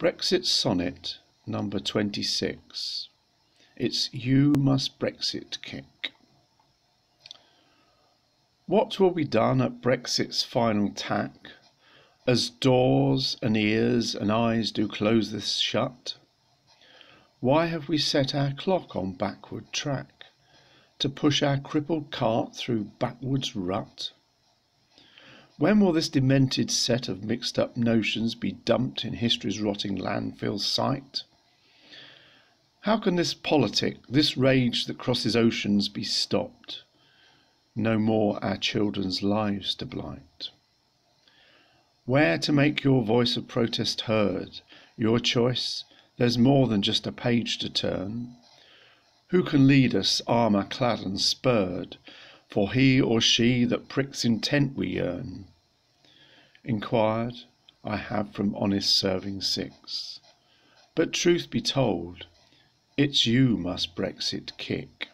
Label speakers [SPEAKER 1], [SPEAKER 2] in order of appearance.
[SPEAKER 1] Brexit Sonnet number 26. It's You Must Brexit Kick. What will be done at Brexit's final tack, as doors and ears and eyes do close this shut? Why have we set our clock on backward track, to push our crippled cart through backwards rut? When will this demented set of mixed up notions be dumped in history's rotting landfill site? How can this politic, this rage that crosses oceans be stopped? No more our children's lives to blight. Where to make your voice of protest heard? Your choice, there's more than just a page to turn. Who can lead us armour clad and spurred? For he or she that pricks intent we yearn. Inquired, I have from honest serving six. But truth be told, it's you must Brexit kick.